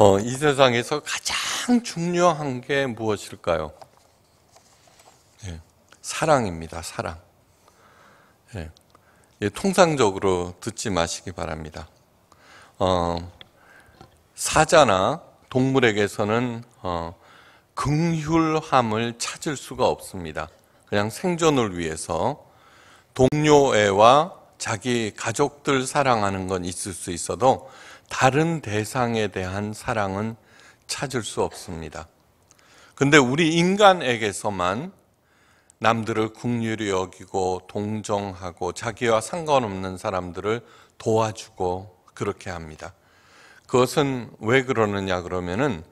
어, 이 세상에서 가장 중요한 게 무엇일까요? 예, 사랑입니다. 사랑. 예, 예, 통상적으로 듣지 마시기 바랍니다. 어, 사자나 동물에게서는 어, 긍휼함을 찾을 수가 없습니다. 그냥 생존을 위해서 동료애와 자기 가족들 사랑하는 건 있을 수 있어도 다른 대상에 대한 사랑은 찾을 수 없습니다. 근데 우리 인간에게서만 남들을 국률이 여기고 동정하고 자기와 상관없는 사람들을 도와주고 그렇게 합니다. 그것은 왜 그러느냐 그러면은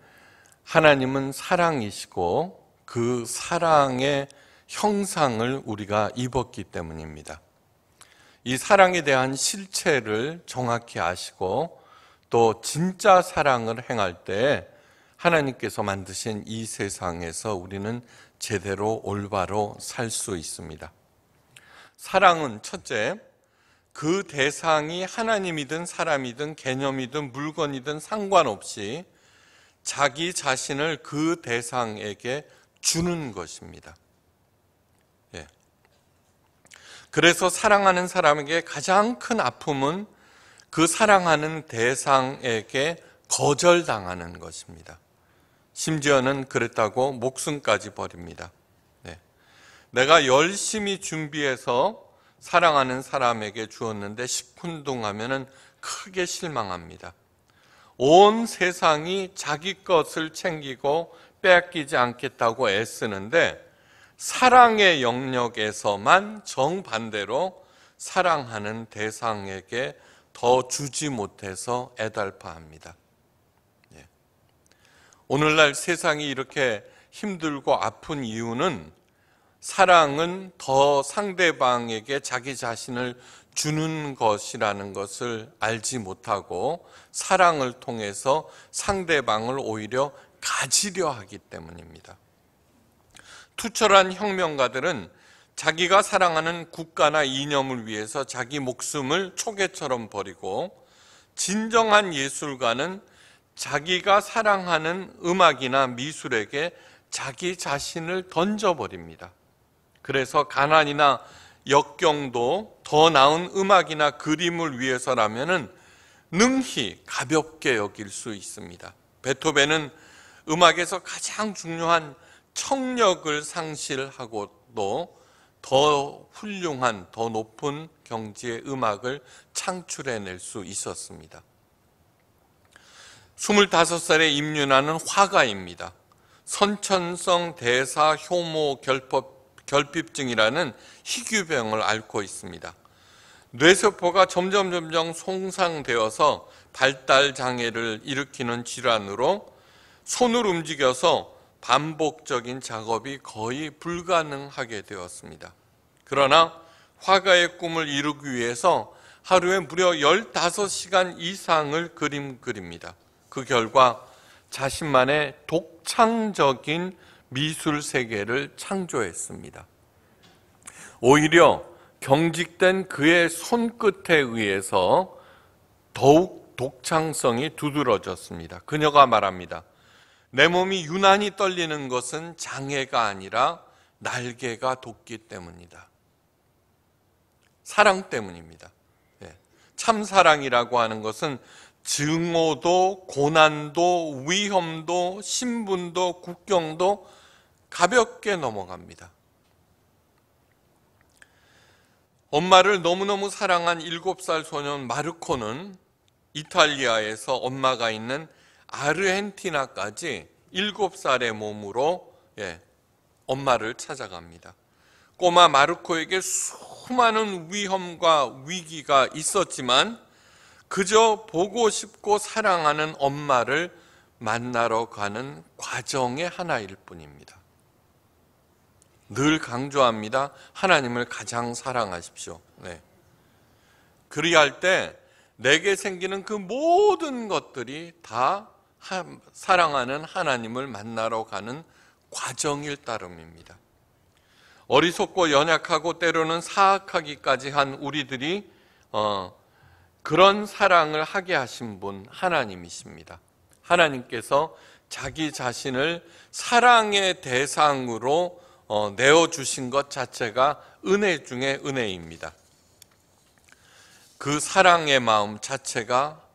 하나님은 사랑이시고 그 사랑의 형상을 우리가 입었기 때문입니다. 이 사랑에 대한 실체를 정확히 아시고 또 진짜 사랑을 행할 때 하나님께서 만드신 이 세상에서 우리는 제대로 올바로 살 수 있습니다. 사랑은 첫째, 그 대상이 하나님이든 사람이든 개념이든 물건이든 상관없이 자기 자신을 그 대상에게 주는 것입니다. 예. 그래서 사랑하는 사람에게 가장 큰 아픔은 그 사랑하는 대상에게 거절당하는 것입니다. 심지어는 그랬다고 목숨까지 버립니다. 네. 내가 열심히 준비해서 사랑하는 사람에게 주었는데 시큰둥하면 크게 실망합니다. 온 세상이 자기 것을 챙기고 빼앗기지 않겠다고 애쓰는데 사랑의 영역에서만 정반대로 사랑하는 대상에게 더 주지 못해서 애달파합니다. 예. 오늘날 세상이 이렇게 힘들고 아픈 이유는 사랑은 더 상대방에게 자기 자신을 주는 것이라는 것을 알지 못하고 사랑을 통해서 상대방을 오히려 가지려 하기 때문입니다. 투철한 혁명가들은 자기가 사랑하는 국가나 이념을 위해서 자기 목숨을 초계처럼 버리고 진정한 예술가는 자기가 사랑하는 음악이나 미술에게 자기 자신을 던져버립니다. 그래서 가난이나 역경도 더 나은 음악이나 그림을 위해서라면 능히 가볍게 여길 수 있습니다. 베토벤은 음악에서 가장 중요한 청력을 상실하고도 더 훌륭한, 더 높은 경지의 음악을 창출해낼 수 있었습니다. 25살에 임윤하는 화가입니다. 선천성 대사 효모 결핍, 결핍증이라는 희귀병을 앓고 있습니다. 뇌세포가 점점 점점 손상되어서 발달 장애를 일으키는 질환으로 손을 움직여서 반복적인 작업이 거의 불가능하게 되었습니다. 그러나 화가의 꿈을 이루기 위해서 하루에 무려 15시간 이상을 그림 그립니다. 그 결과 자신만의 독창적인 미술 세계를 창조했습니다. 오히려 경직된 그의 손끝에 의해서 더욱 독창성이 두드러졌습니다. 그녀가 말합니다. 내 몸이 유난히 떨리는 것은 장애가 아니라 날개가 돋기 때문이다. 사랑 때문입니다. 예. 참 사랑이라고 하는 것은 증오도, 고난도, 위험도, 신분도, 국경도 가볍게 넘어갑니다. 엄마를 너무너무 사랑한 7살 소년 마르코는 이탈리아에서 엄마가 있는 아르헨티나까지 7살의 몸으로 예, 엄마를 찾아갑니다. 꼬마 마르코에게 수많은 위험과 위기가 있었지만 그저 보고 싶고 사랑하는 엄마를 만나러 가는 과정의 하나일 뿐입니다. 늘 강조합니다. 하나님을 가장 사랑하십시오. 네. 그리할 때 내게 생기는 그 모든 것들이 다 사랑하는 하나님을 만나러 가는 과정일 따름입니다. 어리석고 연약하고 때로는 사악하기까지 한 우리들이 어, 그런 사랑을 하게 하신 분 하나님이십니다. 하나님께서 자기 자신을 사랑의 대상으로 어, 내어 주신 것 자체가 은혜 중에 은혜입니다. 그 사랑의 마음 자체가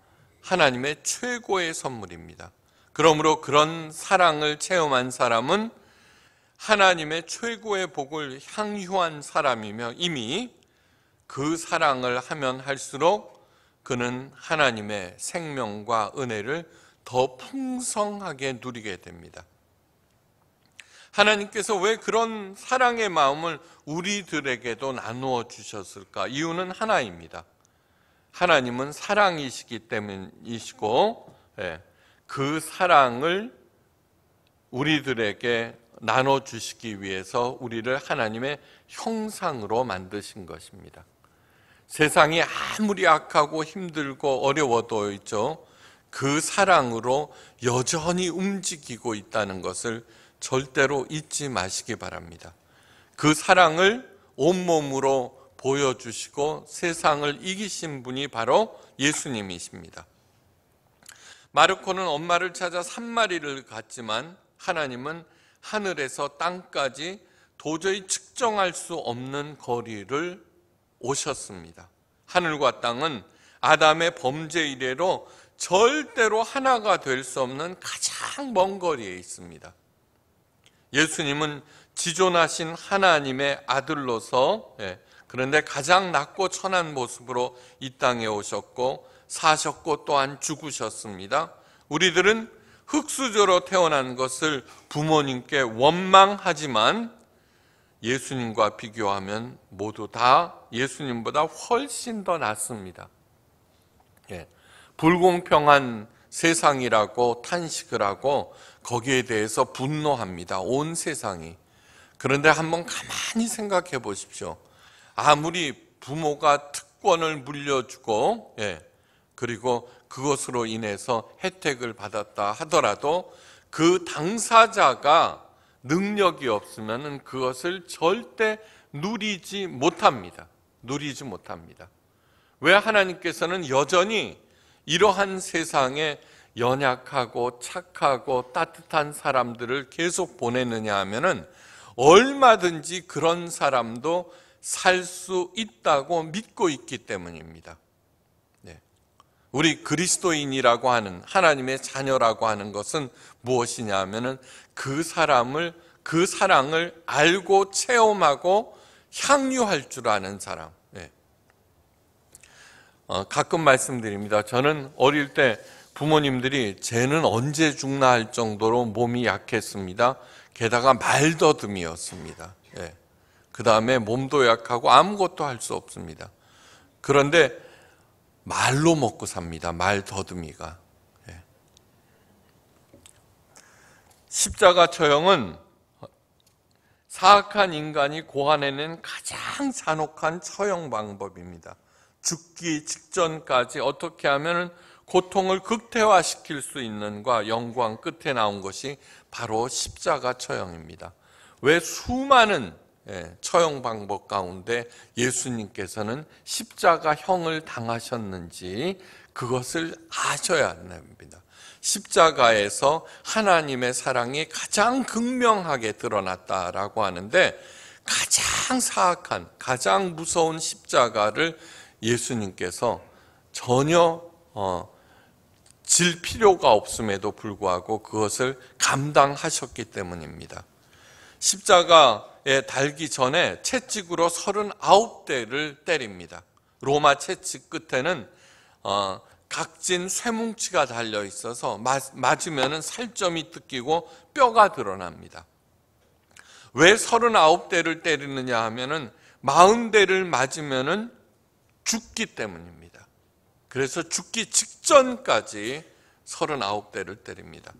하나님의 최고의 선물입니다. 그러므로 그런 사랑을 체험한 사람은 하나님의 최고의 복을 향유한 사람이며 이미 그 사랑을 하면 할수록 그는 하나님의 생명과 은혜를 더 풍성하게 누리게 됩니다. 하나님께서 왜 그런 사랑의 마음을 우리들에게도 나누어 주셨을까? 이유는 하나입니다. 하나님은 사랑이시기 때문이시고, 예, 그 사랑을 우리들에게 나눠 주시기 위해서 우리를 하나님의 형상으로 만드신 것입니다. 세상이 아무리 악하고 힘들고 어려워도 있죠. 그 사랑으로 여전히 움직이고 있다는 것을 절대로 잊지 마시기 바랍니다. 그 사랑을 온몸으로 보여주시고 세상을 이기신 분이 바로 예수님이십니다. 마르코는 엄마를 찾아 산 마리를 갔지만 하나님은 하늘에서 땅까지 도저히 측정할 수 없는 거리를 오셨습니다. 하늘과 땅은 아담의 범죄 이래로 절대로 하나가 될 수 없는 가장 먼 거리에 있습니다. 예수님은 지존하신 하나님의 아들로서 예, 그런데 가장 낮고 천한 모습으로 이 땅에 오셨고 사셨고 또한 죽으셨습니다. 우리들은 흙수저로 태어난 것을 부모님께 원망하지만 예수님과 비교하면 모두 다 예수님보다 훨씬 더 낫습니다. 예, 불공평한 세상이라고 탄식을 하고 거기에 대해서 분노합니다. 온 세상이. 그런데 한번 가만히 생각해 보십시오. 아무리 부모가 특권을 물려주고, 예, 그리고 그것으로 인해서 혜택을 받았다 하더라도 그 당사자가 능력이 없으면 그것을 절대 누리지 못합니다. 누리지 못합니다. 왜 하나님께서는 여전히 이러한 세상에 연약하고 착하고 따뜻한 사람들을 계속 보내느냐 하면은 얼마든지 그런 사람도 살 수 있다고 믿고 있기 때문입니다. 네. 우리 그리스도인이라고 하는 하나님의 자녀라고 하는 것은 무엇이냐 하면은 그 사람을 그 사랑을 알고 체험하고 향유할 줄 아는 사람. 네. 어, 가끔 말씀드립니다. 저는 어릴 때 부모님들이 쟤는 언제 죽나 할 정도로 몸이 약했습니다. 게다가 말더듬이었습니다. 예. 그 다음에 몸도 약하고 아무것도 할 수 없습니다. 그런데 말로 먹고 삽니다. 말 더듬이가. 예. 십자가 처형은 사악한 인간이 고안해낸 가장 잔혹한 처형 방법입니다. 죽기 직전까지 어떻게 하면 고통을 극대화시킬 수 있는과 영광 끝에 나온 것이 바로 십자가 처형입니다. 왜 수많은 예, 처형 방법 가운데 예수님께서는 십자가형을 당하셨는지 그것을 아셔야 합니다. 십자가에서 하나님의 사랑이 가장 극명하게 드러났다라고 하는데 가장 사악한, 가장 무서운 십자가를 예수님께서 전혀 어, 질 필요가 없음에도 불구하고 그것을 감당하셨기 때문입니다. 십자가에 달기 전에 채찍으로 39대를 때립니다. 로마 채찍 끝에는 어, 각진 쇠뭉치가 달려 있어서 맞으면 살점이 뜯기고 뼈가 드러납니다. 왜 39대를 때리느냐 하면은 40대를 맞으면은 죽기 때문입니다. 그래서 죽기 직전까지 39대를 때립니다.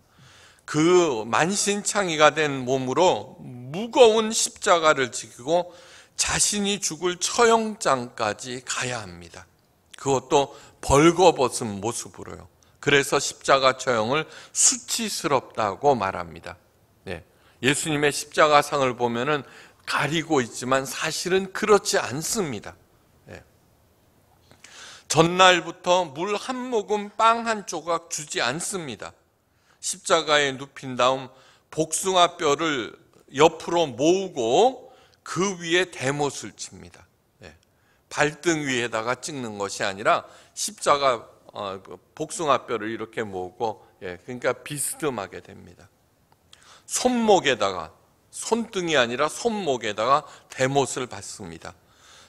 그 만신창이가 된 몸으로 무거운 십자가를 지키고 자신이 죽을 처형장까지 가야 합니다. 그것도 벌거벗은 모습으로요. 그래서 십자가 처형을 수치스럽다고 말합니다. 네. 예수님의 십자가상을 보면은 가리고 있지만 사실은 그렇지 않습니다. 전날부터 물 한 모금 빵 한 조각 주지 않습니다. 십자가에 눕힌 다음 복숭아 뼈를 옆으로 모으고 그 위에 대못을 칩니다. 네. 발등 위에다가 찍는 것이 아니라 십자가 어, 그 복숭아 뼈를 이렇게 모으고 예, 그러니까 비스듬하게 됩니다. 손목에다가 손등이 아니라 손목에다가 대못을 받습니다.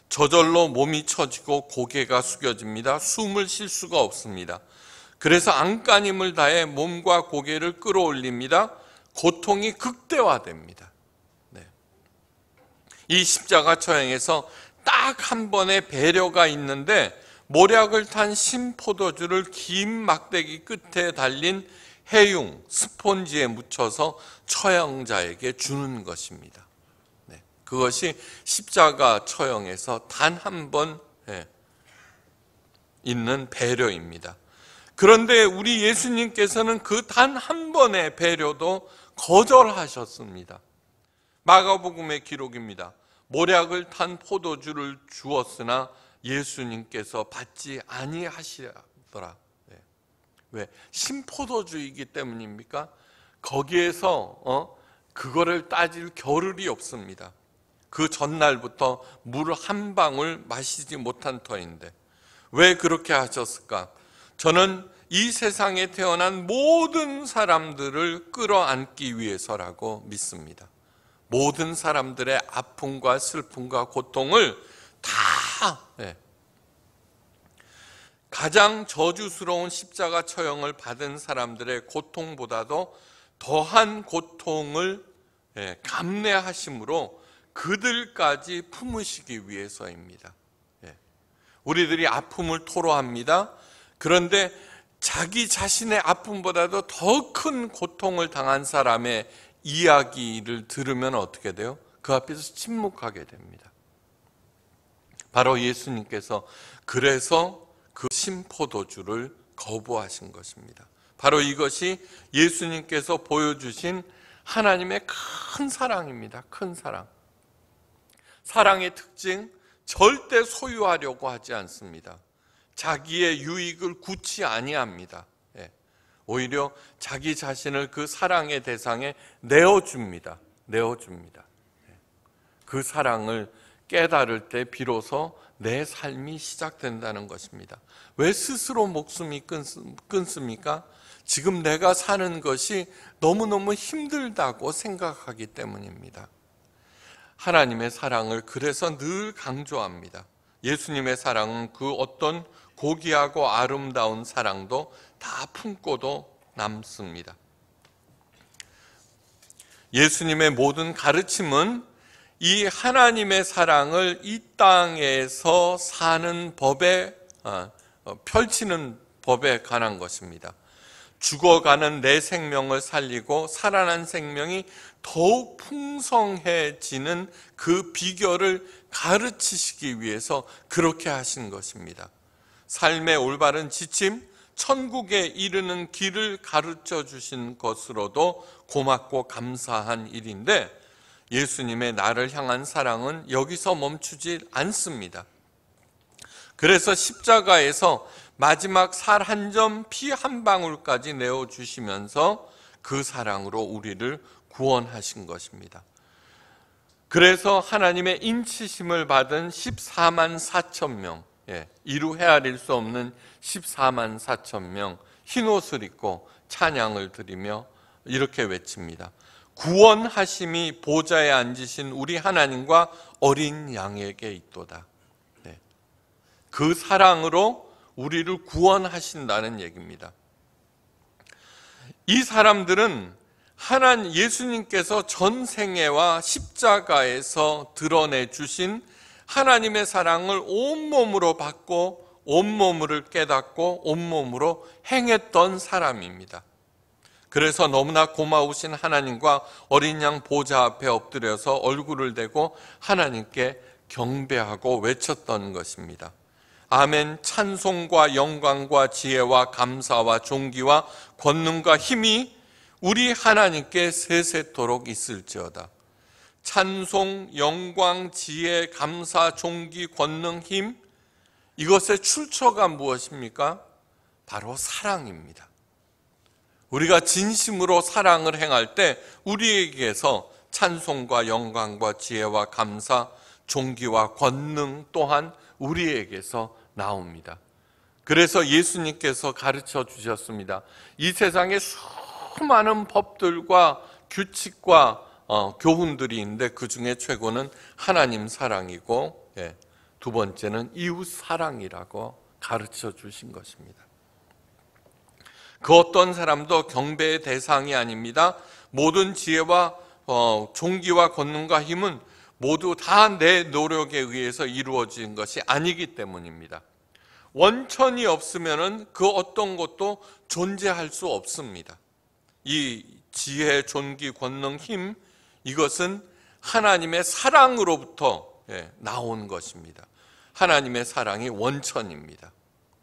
저절로 몸이 처지고 고개가 숙여집니다. 숨을 쉴 수가 없습니다. 그래서 안간힘을 다해 몸과 고개를 끌어올립니다. 고통이 극대화됩니다. 네. 이 십자가 처형에서 딱 한 번의 배려가 있는데 모략을 탄 신포도주를 긴 막대기 끝에 달린 해융, 스폰지에 묻혀서 처형자에게 주는 것입니다. 네. 그것이 십자가 처형에서 단 한번 예, 있는 배려입니다. 그런데 우리 예수님께서는 그 단 한 번의 배려도 거절하셨습니다. 마가복음의 기록입니다. 모략을 탄 포도주를 주었으나 예수님께서 받지 아니하시더라. 네. 왜? 신포도주이기 때문입니까? 거기에서 어? 그거를 따질 겨를이 없습니다. 그 전날부터 물 한 방울 마시지 못한 터인데 왜 그렇게 하셨을까? 저는 이 세상에 태어난 모든 사람들을 끌어안기 위해서라고 믿습니다. 모든 사람들의 아픔과 슬픔과 고통을 다 네. 가장 저주스러운 십자가 처형을 받은 사람들의 고통보다도 더한 고통을 예, 감내하심으로 그들까지 품으시기 위해서입니다. 예. 우리들이 아픔을 토로합니다. 그런데 자기 자신의 아픔보다도 더 큰 고통을 당한 사람의 이야기를 들으면 어떻게 돼요? 그 앞에서 침묵하게 됩니다. 바로 예수님께서 그래서 그 심포도주를 거부하신 것입니다. 바로 이것이 예수님께서 보여주신 하나님의 큰 사랑입니다. 큰 사랑. 사랑의 특징, 절대 소유하려고 하지 않습니다. 자기의 유익을 굳이 아니합니다. 예. 오히려 자기 자신을 그 사랑의 대상에 내어줍니다. 내어줍니다. 예. 그 사랑을 깨달을 때 비로소 내 삶이 시작된다는 것입니다. 왜 스스로 목숨이 끊습니까? 지금 내가 사는 것이 너무너무 힘들다고 생각하기 때문입니다. 하나님의 사랑을 그래서 늘 강조합니다. 예수님의 사랑은 그 어떤 고귀하고 아름다운 사랑도 다 품고도 남습니다. 예수님의 모든 가르침은 이 하나님의 사랑을 이 땅에서 사는 법에 어, 어, 펼치는 법에 관한 것입니다. 죽어가는 내 생명을 살리고 살아난 생명이 더욱 풍성해지는 그 비결을 가르치시기 위해서 그렇게 하신 것입니다. 삶의 올바른 지침, 천국에 이르는 길을 가르쳐 주신 것으로도 고맙고 감사한 일인데 예수님의 나를 향한 사랑은 여기서 멈추지 않습니다. 그래서 십자가에서 마지막 살 한 점, 피 한 방울까지 내어 주시면서 그 사랑으로 우리를 구원하신 것입니다. 그래서 하나님의 인치심을 받은 14만 4천 명, 예, 이루 헤아릴 수 없는 14만 4천 명, 흰 옷을 입고 찬양을 드리며 이렇게 외칩니다. 구원하심이 보좌에 앉으신 우리 하나님과 어린 양에게 있도다. 네. 그 사랑으로 우리를 구원하신다는 얘기입니다. 이 사람들은 하나님 예수님께서 전생애와 십자가에서 드러내 주신 하나님의 사랑을 온몸으로 받고 온몸을 깨닫고 온몸으로 행했던 사람입니다. 그래서 너무나 고마우신 하나님과 어린 양 보좌 앞에 엎드려서 얼굴을 대고 하나님께 경배하고 외쳤던 것입니다. 아멘 찬송과 영광과 지혜와 감사와 존귀와 권능과 힘이 우리 하나님께 세세토록 있을지어다. 찬송, 영광, 지혜, 감사, 존귀, 권능, 힘 이것의 출처가 무엇입니까? 바로 사랑입니다. 우리가 진심으로 사랑을 행할 때 우리에게서 찬송과 영광과 지혜와 감사, 존귀와 권능 또한 우리에게서 나옵니다. 그래서 예수님께서 가르쳐 주셨습니다. 이 세상에 수많은 법들과 규칙과 어, 교훈들이 있는데 그 중에 최고는 하나님 사랑이고 예, 두 번째는 이웃 사랑이라고 가르쳐 주신 것입니다. 그 어떤 사람도 경배의 대상이 아닙니다. 모든 지혜와 어, 종기와 권능과 힘은 모두 다 내 노력에 의해서 이루어진 것이 아니기 때문입니다. 원천이 없으면은 그 어떤 것도 존재할 수 없습니다. 이 지혜, 존귀, 권능, 힘 이것은 하나님의 사랑으로부터 예, 나온 것입니다. 하나님의 사랑이 원천입니다.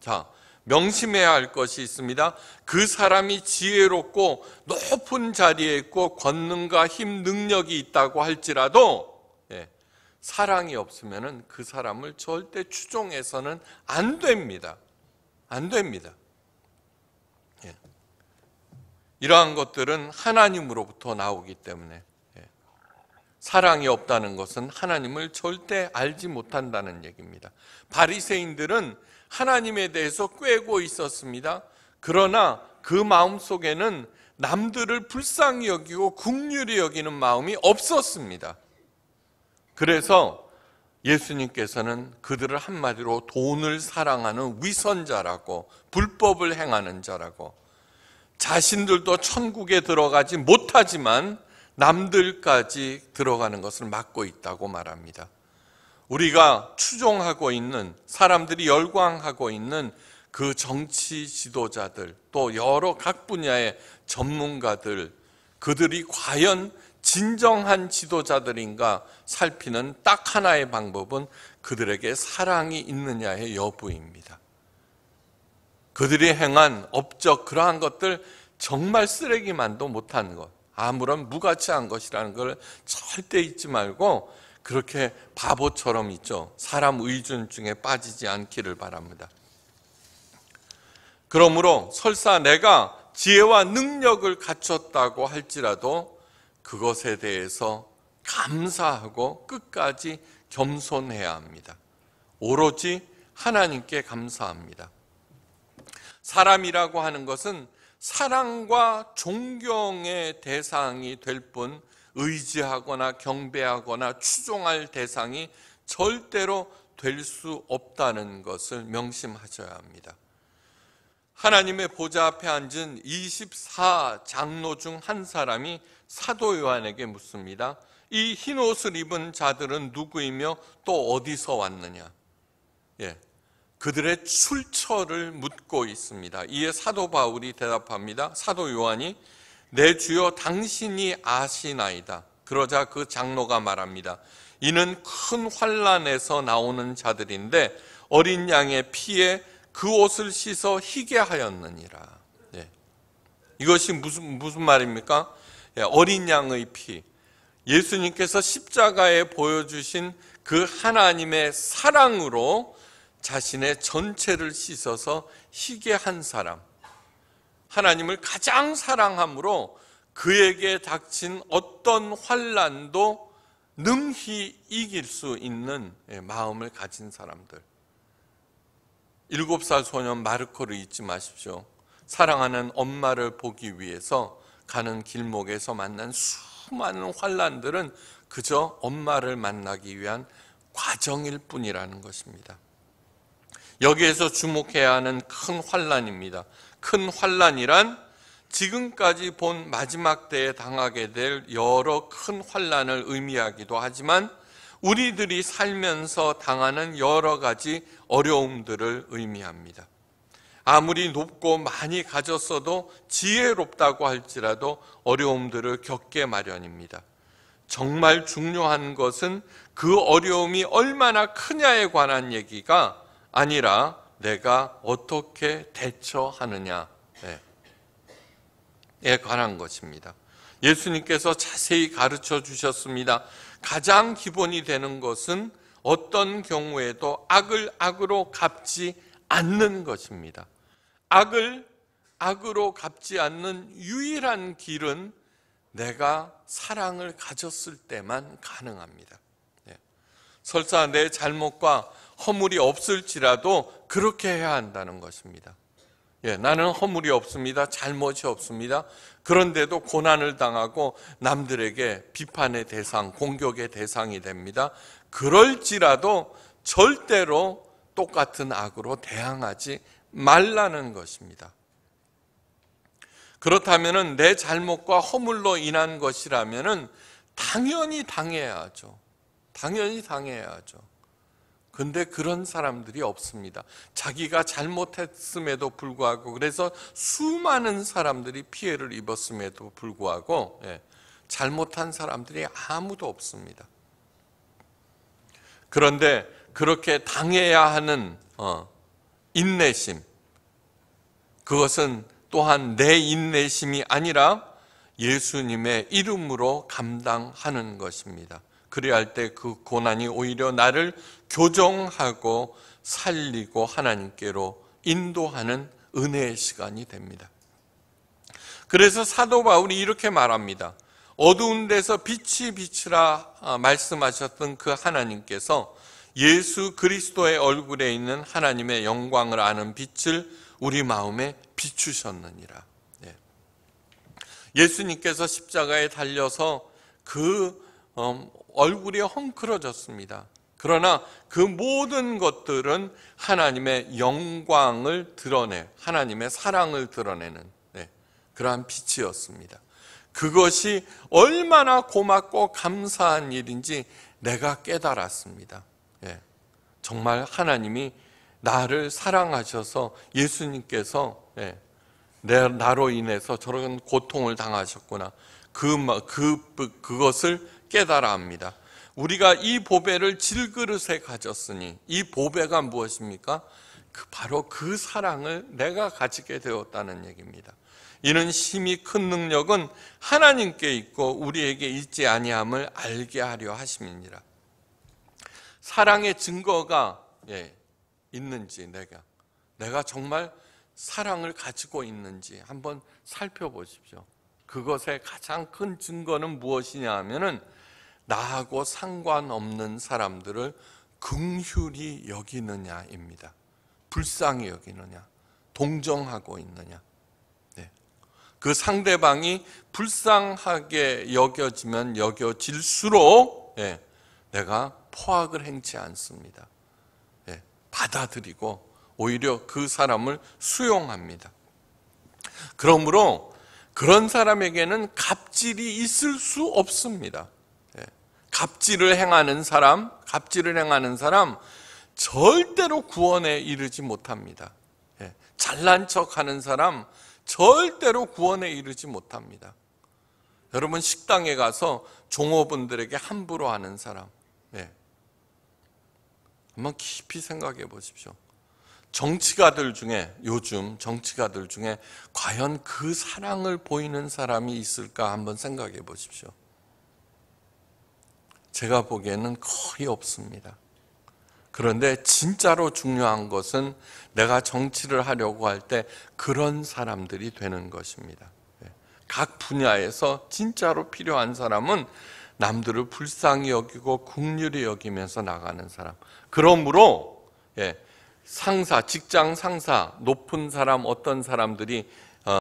자, 명심해야 할 것이 있습니다. 그 사람이 지혜롭고 높은 자리에 있고 권능과 힘, 능력이 있다고 할지라도 예, 사랑이 없으면 그 사람을 절대 추종해서는 안 됩니다. 안 됩니다. 예. 이러한 것들은 하나님으로부터 나오기 때문에 예. 사랑이 없다는 것은 하나님을 절대 알지 못한다는 얘기입니다. 바리새인들은 하나님에 대해서 꿰고 있었습니다. 그러나 그 마음 속에는 남들을 불쌍히 여기고 국률이 여기는 마음이 없었습니다. 그래서 예수님께서는 그들을 한마디로 돈을 사랑하는 위선자라고 불법을 행하는 자라고 자신들도 천국에 들어가지 못하지만 남들까지 들어가는 것을 막고 있다고 말합니다. 우리가 추종하고 있는 사람들이 열광하고 있는 그 정치 지도자들 또 여러 각 분야의 전문가들 그들이 과연 진정한 지도자들인가 살피는 딱 하나의 방법은 그들에게 사랑이 있느냐의 여부입니다. 그들이 행한 업적 그러한 것들 정말 쓰레기만도 못한 것, 아무런 무가치 한 것이라는 걸 절대 잊지 말고 그렇게 바보처럼 있죠. 사람 의존중에 빠지지 않기를 바랍니다. 그러므로 설사 내가 지혜와 능력을 갖췄다고 할지라도 그것에 대해서 감사하고 끝까지 겸손해야 합니다. 오로지 하나님께 감사합니다. 사람이라고 하는 것은 사랑과 존경의 대상이 될 뿐 의지하거나 경배하거나 추종할 대상이 절대로 될 수 없다는 것을 명심하셔야 합니다. 하나님의 보좌 앞에 앉은 24 장로 중 한 사람이 사도 요한에게 묻습니다. 이 흰 옷을 입은 자들은 누구이며 또 어디서 왔느냐? 예. 그들의 출처를 묻고 있습니다. 이에 사도 바울이 대답합니다. 사도 요한이 내 주여 당신이 아시나이다. 그러자 그 장로가 말합니다. 이는 큰 환란에서 나오는 자들인데 어린 양의 피에 그 옷을 씻어 희게 하였느니라. 예. 이것이 무슨 무슨 말입니까? 예, 어린 양의 피. 예수님께서 십자가에 보여주신 그 하나님의 사랑으로 자신의 전체를 씻어서 희게 한 사람. 하나님을 가장 사랑함으로 그에게 닥친 어떤 환란도 능히 이길 수 있는 예, 마음을 가진 사람들. 일곱 살 소년 마르코를 잊지 마십시오. 사랑하는 엄마를 보기 위해서 가는 길목에서 만난 수많은 환란들은 그저 엄마를 만나기 위한 과정일 뿐이라는 것입니다. 여기에서 주목해야 하는 큰 환란입니다. 큰 환란이란 지금까지 본 마지막 때에 당하게 될 여러 큰 환란을 의미하기도 하지만 우리들이 살면서 당하는 여러 가지 어려움들을 의미합니다. 아무리 높고 많이 가졌어도 지혜롭다고 할지라도 어려움들을 겪게 마련입니다. 정말 중요한 것은 그 어려움이 얼마나 크냐에 관한 얘기가 아니라 내가 어떻게 대처하느냐에 관한 것입니다. 예수님께서 자세히 가르쳐 주셨습니다. 가장 기본이 되는 것은 어떤 경우에도 악을 악으로 갚지 않는 것입니다. 악을 악으로 갚지 않는 유일한 길은 내가 사랑을 가졌을 때만 가능합니다. 예. 설사 내 잘못과 허물이 없을지라도 그렇게 해야 한다는 것입니다. 예, 나는 허물이 없습니다. 잘못이 없습니다. 그런데도 고난을 당하고 남들에게 비판의 대상, 공격의 대상이 됩니다. 그럴지라도 절대로 똑같은 악으로 대항하지 말라는 것입니다. 그렇다면 내 잘못과 허물로 인한 것이라면 당연히 당해야죠. 당연히 당해야죠. 근데 그런 사람들이 없습니다. 자기가 잘못했음에도 불구하고 그래서 수많은 사람들이 피해를 입었음에도 불구하고 예, 잘못한 사람들이 아무도 없습니다. 그런데 그렇게 당해야 하는 어, 인내심 그것은 또한 내 인내심이 아니라 예수님의 이름으로 감당하는 것입니다. 그래야 할때 그 고난이 오히려 나를 교정하고 살리고 하나님께로 인도하는 은혜의 시간이 됩니다. 그래서 사도 바울이 이렇게 말합니다. 어두운 데서 빛이 비치라 아, 말씀하셨던 그 하나님께서 예수 그리스도의 얼굴에 있는 하나님의 영광을 아는 빛을 우리 마음에 비추셨느니라. 예. 예수님께서 십자가에 달려서 그 어, 얼굴이 헝클어졌습니다. 그러나 그 모든 것들은 하나님의 영광을 드러내, 하나님의 사랑을 드러내는 네, 그러한 빛이었습니다. 그것이 얼마나 고맙고 감사한 일인지 내가 깨달았습니다. 예, 정말 하나님이 나를 사랑하셔서 예수님께서 예, 내, 나로 인해서 저런 고통을 당하셨구나. 그, 그, 그것을 깨달아 합니다. 우리가 이 보배를 질그릇에 가졌으니 이 보배가 무엇입니까? 그 바로 그 사랑을 내가 가지게 되었다는 얘기입니다. 이는 심히 큰 능력은 하나님께 있고 우리에게 있지 아니함을 알게 하려 하심이니라. 사랑의 증거가 예, 있는지 내가 내가 정말 사랑을 가지고 있는지 한번 살펴보십시오. 그것의 가장 큰 증거는 무엇이냐 하면은 나하고 상관없는 사람들을 긍휼히 여기느냐입니다. 불쌍히 여기느냐, 동정하고 있느냐. 네. 그 상대방이 불쌍하게 여겨지면 여겨질수록 네. 내가 포악을 행치 않습니다. 네. 받아들이고 오히려 그 사람을 수용합니다. 그러므로 그런 사람에게는 갑질이 있을 수 없습니다. 갑질을 행하는 사람, 갑질을 행하는 사람 절대로 구원에 이르지 못합니다. 예, 잘난 척하는 사람 절대로 구원에 이르지 못합니다. 여러분 식당에 가서 종업원들에게 함부로 하는 사람, 예. 한번 깊이 생각해 보십시오. 정치가들 중에 요즘 정치가들 중에 과연 그 사랑을 보이는 사람이 있을까 한번 생각해 보십시오. 제가 보기에는 거의 없습니다. 그런데 진짜로 중요한 것은 내가 정치를 하려고 할 때 그런 사람들이 되는 것입니다. 예. 각 분야에서 진짜로 필요한 사람은 남들을 불쌍히 여기고 국률이 여기면서 나가는 사람. 그러므로 예, 상사, 직장 상사, 높은 사람 어떤 사람들이 어,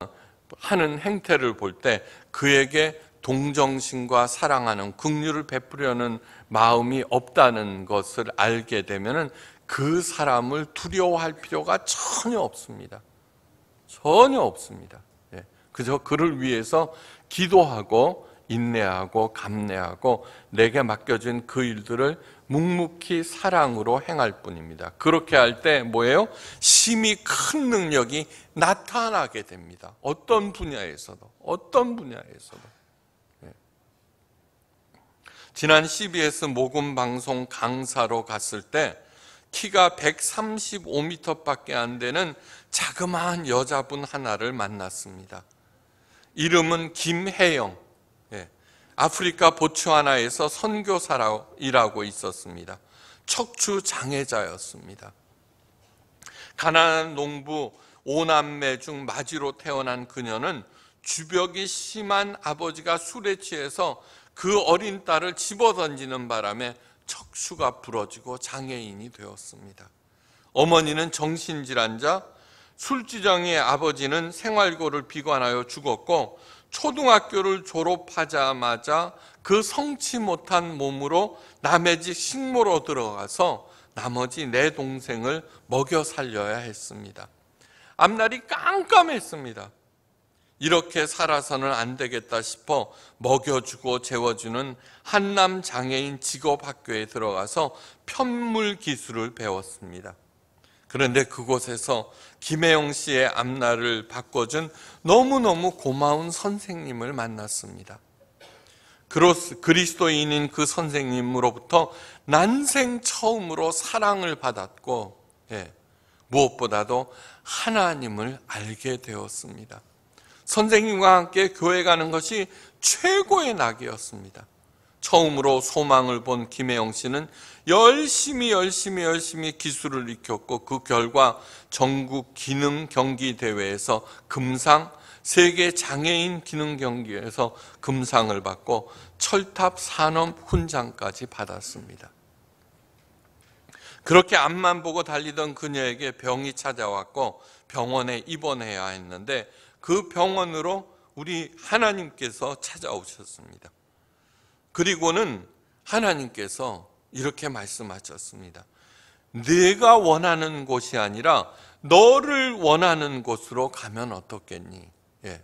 하는 행태를 볼 때 그에게 동정심과 사랑하는 긍휼을 베푸려는 마음이 없다는 것을 알게 되면은 그 사람을 두려워할 필요가 전혀 없습니다. 전혀 없습니다. 예. 그저 그를 위해서 기도하고 인내하고 감내하고 내게 맡겨진 그 일들을 묵묵히 사랑으로 행할 뿐입니다. 그렇게 할 때 뭐예요? 심히 큰 능력이 나타나게 됩니다. 어떤 분야에서도, 어떤 분야에서도. 지난 CBS 모금 방송 강사로 갔을 때 키가 135m밖에 안 되는 자그마한 여자분 하나를 만났습니다. 이름은 김혜영. 예, 아프리카 보츠와나에서 선교사라고 일하고 있었습니다. 척추 장애자였습니다. 가난한 농부 오남매 중 마지로 태어난 그녀는 주벽이 심한 아버지가 술에 취해서 그 어린 딸을 집어던지는 바람에 척추가 부러지고 장애인이 되었습니다. 어머니는 정신질환자, 술주정의 아버지는 생활고를 비관하여 죽었고 초등학교를 졸업하자마자 그 성치 못한 몸으로 남의 집 식모로 들어가서 나머지 내 동생을 먹여 살려야 했습니다. 앞날이 깜깜했습니다. 이렇게 살아서는 안 되겠다 싶어 먹여주고 재워주는 한남 장애인 직업학교에 들어가서 편물 기술을 배웠습니다. 그런데 그곳에서 김혜영 씨의 앞날을 바꿔준 너무너무 고마운 선생님을 만났습니다. 그리스도인인 그 선생님으로부터 난생 처음으로 사랑을 받았고, 예, 무엇보다도 하나님을 알게 되었습니다. 선생님과 함께 교회 가는 것이 최고의 낙이었습니다. 처음으로 소망을 본 김혜영 씨는 열심히 열심히 열심히 기술을 익혔고 그 결과 전국 기능 경기 대회에서 금상, 세계 장애인 기능 경기에서 금상을 받고 철탑 산업 훈장까지 받았습니다. 그렇게 앞만 보고 달리던 그녀에게 병이 찾아왔고 병원에 입원해야 했는데 그 병원으로 우리 하나님께서 찾아오셨습니다. 그리고는 하나님께서 이렇게 말씀하셨습니다. 내가 원하는 곳이 아니라 너를 원하는 곳으로 가면 어떻겠니? 예.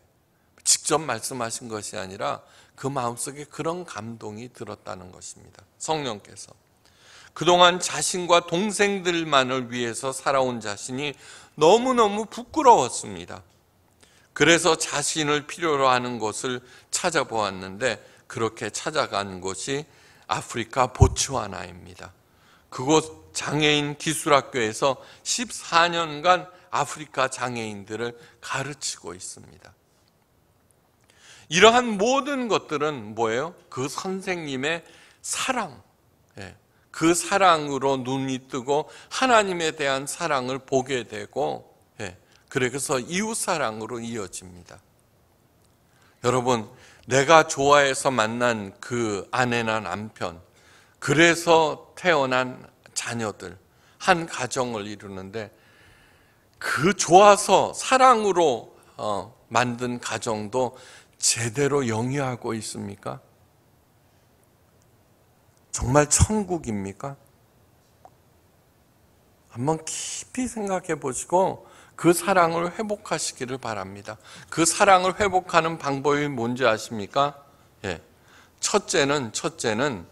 직접 말씀하신 것이 아니라 그 마음속에 그런 감동이 들었다는 것입니다. 성령께서. 그동안 자신과 동생들만을 위해서 살아온 자신이 너무너무 부끄러웠습니다. 그래서 자신을 필요로 하는 곳을 찾아보았는데 그렇게 찾아간 곳이 아프리카 보츠와나입니다. 그곳 장애인 기술학교에서 14년간 아프리카 장애인들을 가르치고 있습니다. 이러한 모든 것들은 뭐예요? 그 선생님의 사랑, 예, 그 사랑으로 눈이 뜨고 하나님에 대한 사랑을 보게 되고, 예, 그래서 이웃 사랑으로 이어집니다. 여러분, 내가 좋아해서 만난 그 아내나 남편, 그래서 태어난 자녀들, 한 가정을 이루는데 그 좋아서 사랑으로 어, 만든 가정도 제대로 영위하고 있습니까? 정말 천국입니까? 한번 깊이 생각해 보시고 그 사랑을 회복하시기를 바랍니다. 그 사랑을 회복하는 방법이 뭔지 아십니까? 예. 첫째는, 첫째는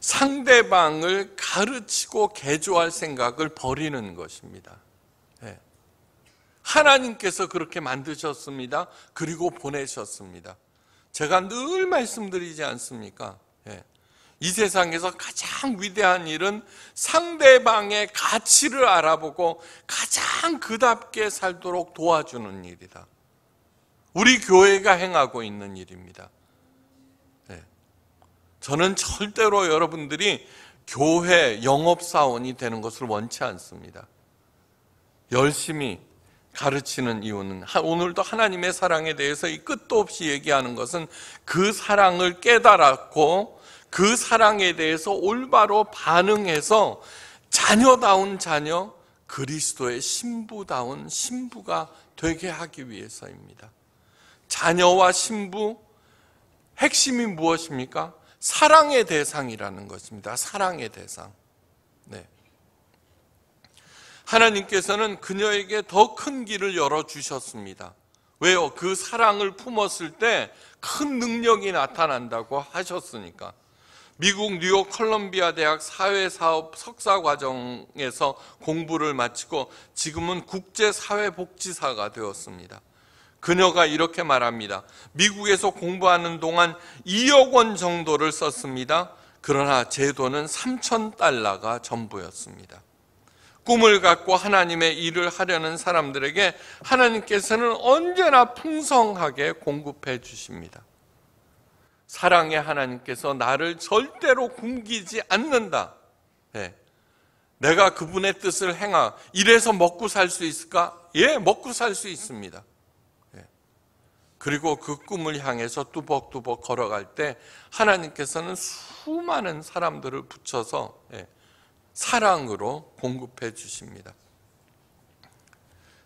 상대방을 가르치고 개조할 생각을 버리는 것입니다. 예. 하나님께서 그렇게 만드셨습니다. 그리고 보내셨습니다. 제가 늘 말씀드리지 않습니까? 예. 이 세상에서 가장 위대한 일은 상대방의 가치를 알아보고 가장 그답게 살도록 도와주는 일이다. 우리 교회가 행하고 있는 일입니다. 네. 저는 절대로 여러분들이 교회 영업사원이 되는 것을 원치 않습니다. 열심히 가르치는 이유는 오늘도 하나님의 사랑에 대해서 이 끝도 없이 얘기하는 것은 그 사랑을 깨달았고 그 사랑에 대해서 올바로 반응해서 자녀다운 자녀, 그리스도의 신부다운 신부가 되게 하기 위해서입니다. 자녀와 신부, 핵심이 무엇입니까? 사랑의 대상이라는 것입니다. 사랑의 대상. 네. 하나님께서는 그녀에게 더 큰 길을 열어주셨습니다. 왜요? 그 사랑을 품었을 때 큰 능력이 나타난다고 하셨으니까. 미국 뉴욕 컬럼비아 대학 사회사업 석사 과정에서 공부를 마치고 지금은 국제사회복지사가 되었습니다. 그녀가 이렇게 말합니다. 미국에서 공부하는 동안 2억 원 정도를 썼습니다. 그러나 제 돈은 3천 달러가 전부였습니다. 꿈을 갖고 하나님의 일을 하려는 사람들에게 하나님께서는 언제나 풍성하게 공급해 주십니다. 사랑의 하나님께서 나를 절대로 굶기지 않는다. 네. 내가 그분의 뜻을 행하. 이래서 먹고 살 수 있을까? 예, 먹고 살 수 있습니다. 예. 그리고 그 꿈을 향해서 뚜벅뚜벅 걸어갈 때 하나님께서는 수많은 사람들을 붙여서 예, 사랑으로 공급해 주십니다.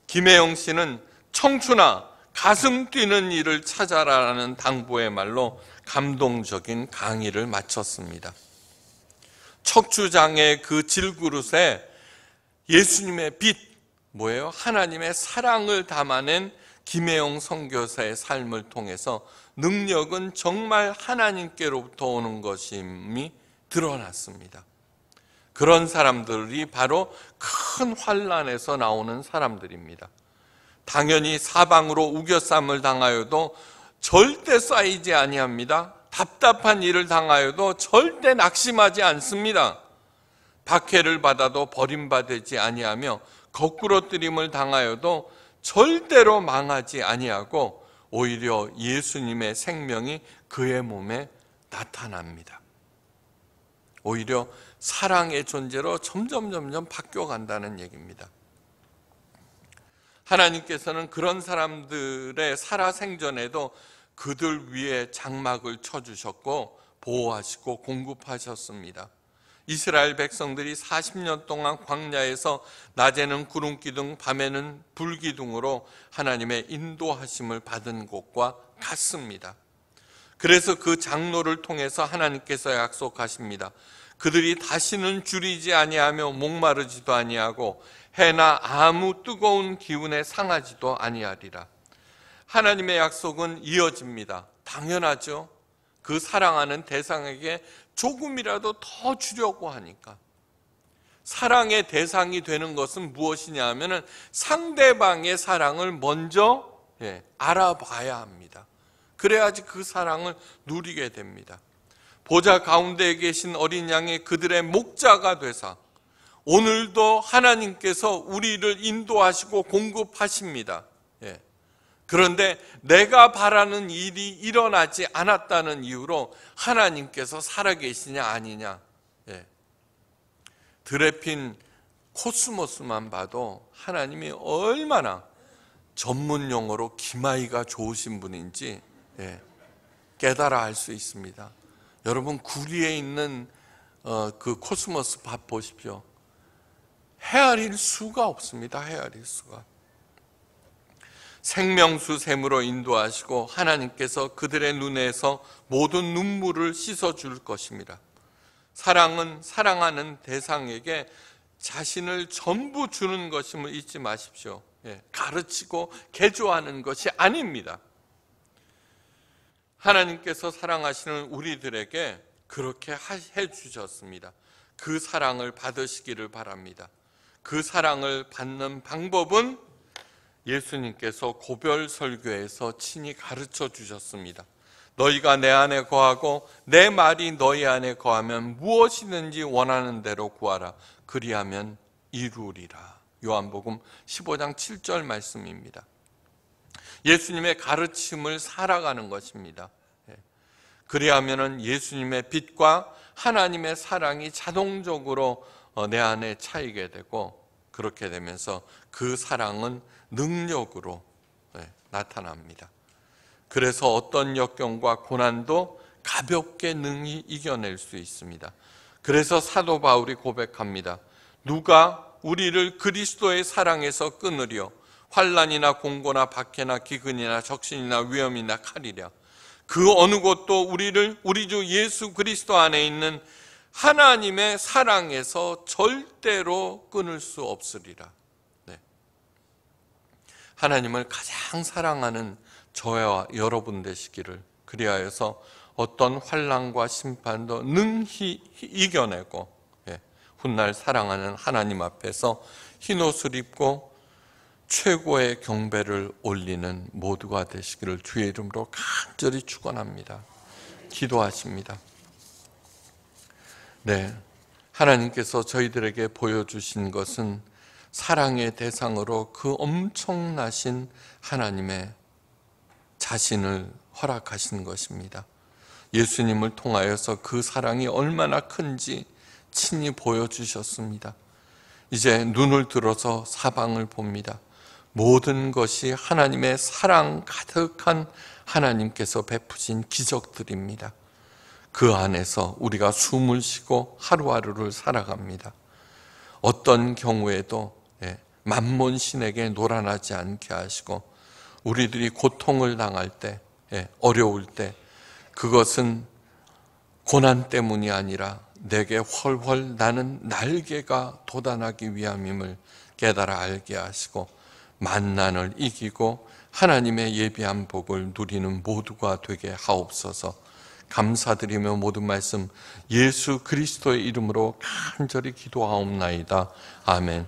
김혜영 씨는 청춘아 가슴 뛰는 일을 찾아라라는 당부의 말로 감동적인 강의를 마쳤습니다. 척추장의 그 질그릇에 예수님의 빛, 뭐예요? 하나님의 사랑을 담아낸 김혜영 선교사의 삶을 통해서 능력은 정말 하나님께로부터 오는 것임이 드러났습니다. 그런 사람들이 바로 큰 환란에서 나오는 사람들입니다. 당연히 사방으로 우겨쌈을 당하여도 절대 쌓이지 아니합니다. 답답한 일을 당하여도 절대 낙심하지 않습니다. 박해를 받아도 버림받지 아니하며 거꾸로뜨림을 당하여도 절대로 망하지 아니하고 오히려 예수님의 생명이 그의 몸에 나타납니다. 오히려 사랑의 존재로 점점 점점 바뀌어 간다는 얘기입니다. 하나님께서는 그런 사람들의 살아생전에도 그들 위에 장막을 쳐주셨고 보호하시고 공급하셨습니다. 이스라엘 백성들이 40년 동안 광야에서 낮에는 구름 기둥, 밤에는 불 기둥으로 하나님의 인도하심을 받은 곳과 같습니다. 그래서 그 장로를 통해서 하나님께서 약속하십니다. 그들이 다시는 줄이지 아니하며 목마르지도 아니하고 해나 아무 뜨거운 기운에 상하지도 아니하리라. 하나님의 약속은 이어집니다. 당연하죠. 그 사랑하는 대상에게 조금이라도 더 주려고 하니까. 사랑의 대상이 되는 것은 무엇이냐 하면은 상대방의 사랑을 먼저 예, 알아봐야 합니다. 그래야지 그 사랑을 누리게 됩니다. 보좌 가운데에 계신 어린 양이 그들의 목자가 되사 오늘도 하나님께서 우리를 인도하시고 공급하십니다. 예. 그런데 내가 바라는 일이 일어나지 않았다는 이유로 하나님께서 살아계시냐 아니냐. 예. 들에 핀 코스모스만 봐도 하나님이 얼마나 전문 용어로 기마이가 좋으신 분인지 예. 깨달아 알 수 있습니다. 여러분 구리에 있는 어, 그 코스모스 밭 보십시오. 헤아릴 수가 없습니다. 헤아릴 수가. 생명수 샘으로 인도하시고 하나님께서 그들의 눈에서 모든 눈물을 씻어 줄 것입니다. 사랑은 사랑하는 대상에게 자신을 전부 주는 것임을 잊지 마십시오. 예, 가르치고 개조하는 것이 아닙니다. 하나님께서 사랑하시는 우리들에게 그렇게 해 주셨습니다. 그 사랑을 받으시기를 바랍니다. 그 사랑을 받는 방법은 예수님께서 고별 설교에서 친히 가르쳐 주셨습니다. 너희가 내 안에 거하고 내 말이 너희 안에 거하면 무엇이든지 원하는 대로 구하라. 그리하면 이루리라. 요한복음 15장 7절 말씀입니다. 예수님의 가르침을 살아가는 것입니다. 예. 그리하면은 예수님의 빛과 하나님의 사랑이 자동적으로 어, 내 안에 차이게 되고 그렇게 되면서 그 사랑은 능력으로 네, 나타납니다. 그래서 어떤 역경과 고난도 가볍게 능히 이겨낼 수 있습니다. 그래서 사도 바울이 고백합니다. 누가 우리를 그리스도의 사랑에서 끊으려 환란이나 공고나 박해나 기근이나 적신이나 위험이나 칼이랴 그 어느 것도 우리를 우리 주 예수 그리스도 안에 있는 하나님의 사랑에서 절대로 끊을 수 없으리라. 네. 하나님을 가장 사랑하는 저와 여러분 되시기를 그리하여서 어떤 환란과 심판도 능히 이겨내고 예, 훗날 사랑하는 하나님 앞에서 흰 옷을 입고 최고의 경배를 올리는 모두가 되시기를 주의 이름으로 간절히 축원합니다. 기도하십니다. 네. 하나님께서 저희들에게 보여주신 것은 사랑의 대상으로 그 엄청나신 하나님의 자신을 허락하신 것입니다. 예수님을 통하여서 그 사랑이 얼마나 큰지 친히 보여주셨습니다. 이제 눈을 들어서 사방을 봅니다. 모든 것이 하나님의 사랑 가득한 하나님께서 베푸신 기적들입니다. 그 안에서 우리가 숨을 쉬고 하루하루를 살아갑니다. 어떤 경우에도 예, 만몬 신에게 노란하지 않게 하시고 우리들이 고통을 당할 때 예, 어려울 때 그것은 고난 때문이 아니라 내게 훨훨 나는 날개가 돋아나기 위함임을 깨달아 알게 하시고 만난을 이기고 하나님의 예비한 복을 누리는 모두가 되게 하옵소서. 감사드리며 모든 말씀 예수 그리스도의 이름으로 간절히 기도하옵나이다. 아멘.